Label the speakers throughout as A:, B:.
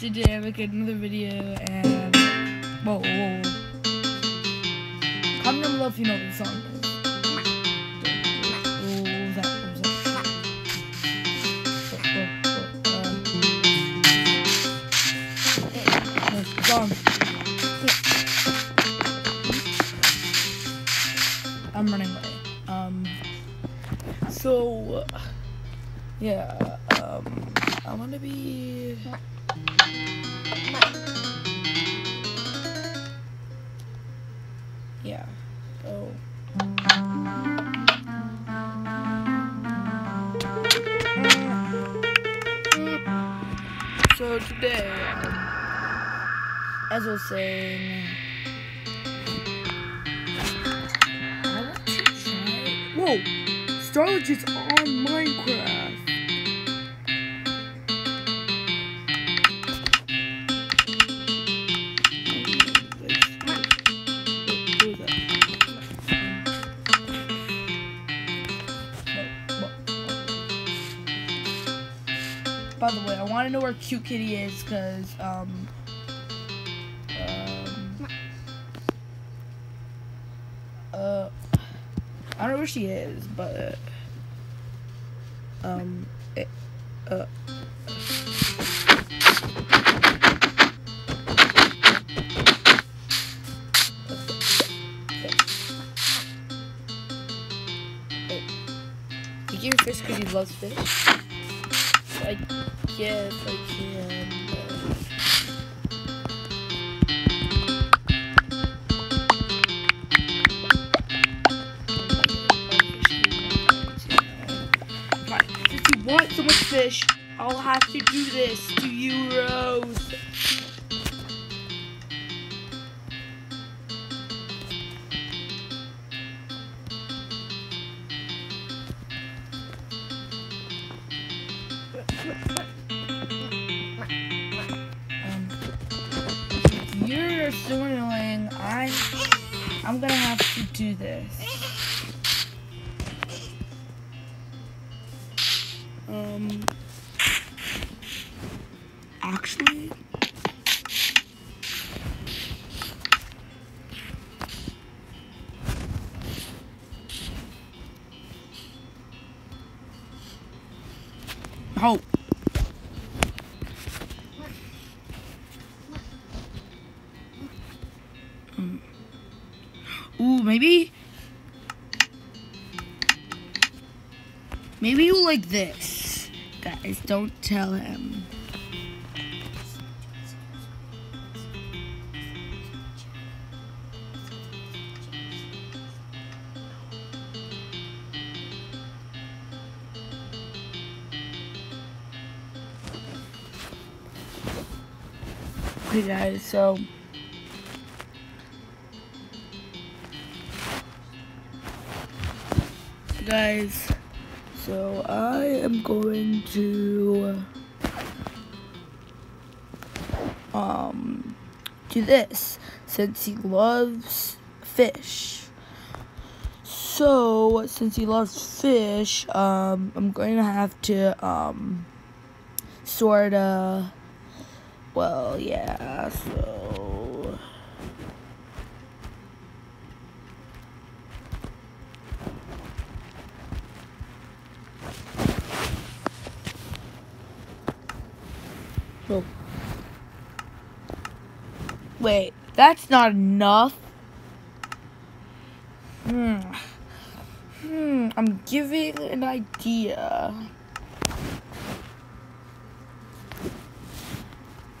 A: today I make another video and whoa, whoa, whoa. Comment down below if you know what the song is. Oh, oh, oh, um. I'm running away. Um. So, yeah. Um. I want to be. Yeah. So. So today, as I was saying, I want to try. Whoa! Starlage is on Minecraft. Know where Cute Kitty is because, um, um, uh, I don't know where she is, but, um, it, uh, You give her fish because he loves fish? I guess I can. but- Fine. Since you want so much fish, I'll have to do this to you, Rose. I'm gonna have to do this. Um, Ooh, maybe. Maybe you like this. Guys, don't tell him. Okay, guys, so. Guys. So i am going to um do this since he loves fish. So since he loves fish um i'm going to have to um sort of well yeah so Oh. Wait, that's not enough. Hmm. Hmm, I'm giving an idea.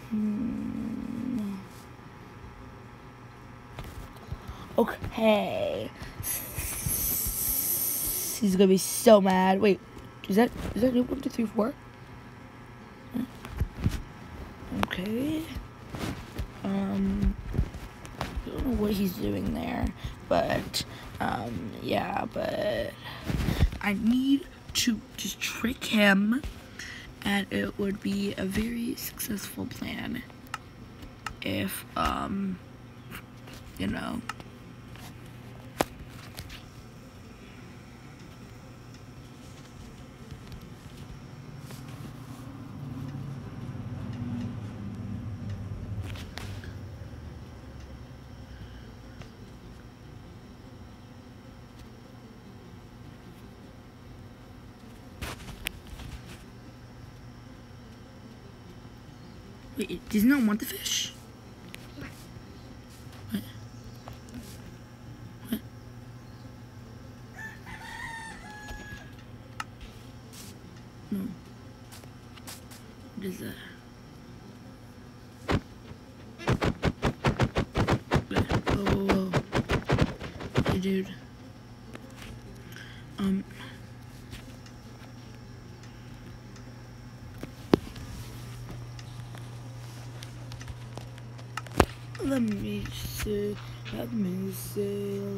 A: Hmm. Okay. He's gonna be so mad. Wait, is that is that one, two, three, four? Okay. Um, I don't know what he's doing there, but um, yeah, but I need to just trick him, and it would be a very successful plan if um, you know. Wait, does he not want the fish? What? What? No. What is that? Whoa, whoa, whoa. Hey, dude. Um. Let me see, let me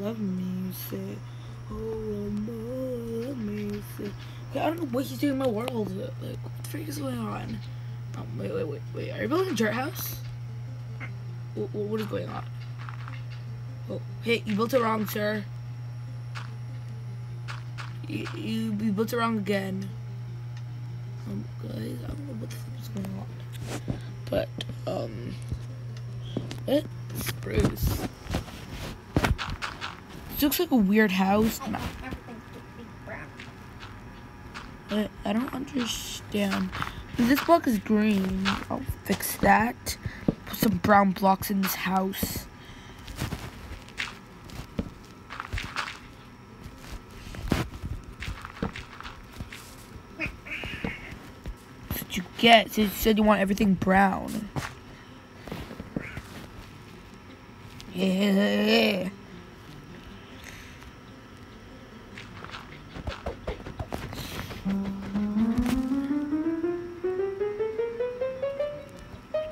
A: let me. Oh, let me see. Okay, I don't know what he's doing in my world. Like, what the freak is going on? Um, wait, wait, wait, wait. Are you building a dirt house? What, is going on? Oh, hey, you built it wrong, sir. You, you, you built it wrong again. Um, guys, I don't know what the is going on. But, um, what? Spruce. This looks like a weird house. No,
B: Everything's big brown.
A: I, I don't understand. This block is green. I'll fix that. Put some brown blocks in this house. What you get. So you said you want everything brown. Yeah.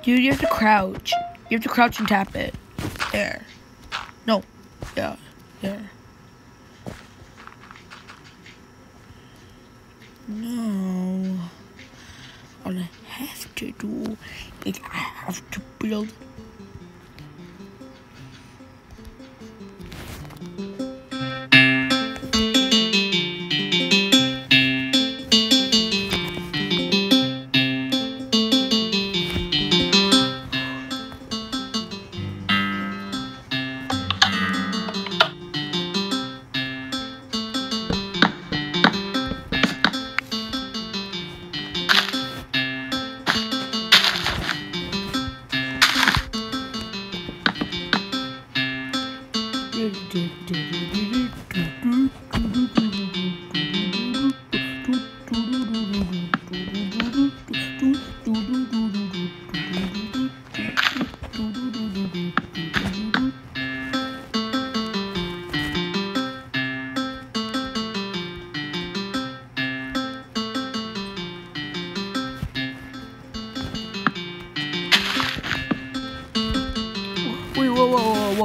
A: Dude, you have to crouch. You have to crouch and tap it. There. No. Yeah. There. No. All I have to do is I have to build.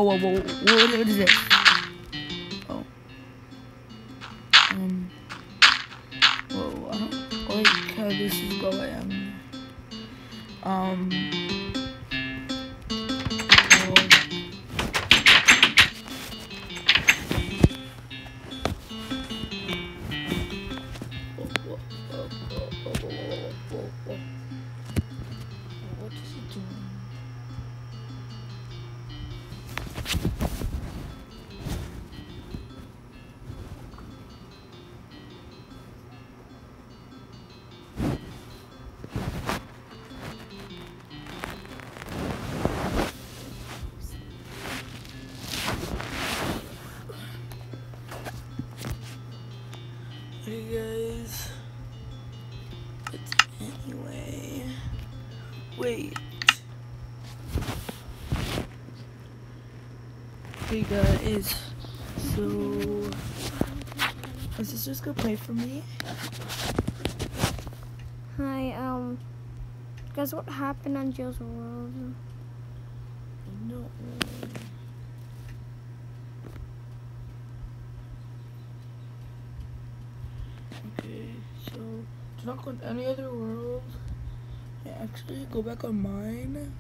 A: 我我我我问是 Guys. So my sister's gonna play for me.
B: Hi, um, guess what happened on Jill's world?
A: No. Okay, so to not go on any other world. Yeah, actually go back on mine.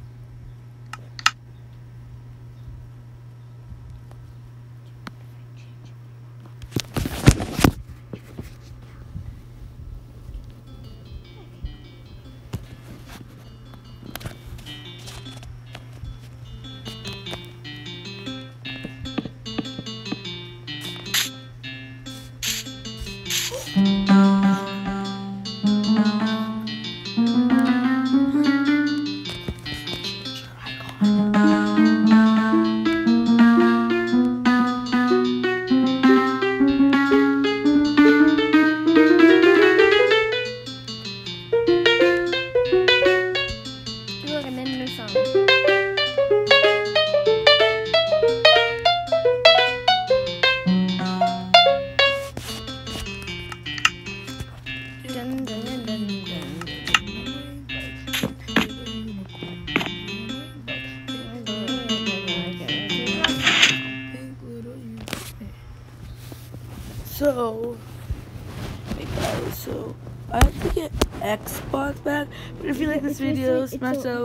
A: So, hey guys, so I have to get Xbox back. But if you like this video, smash that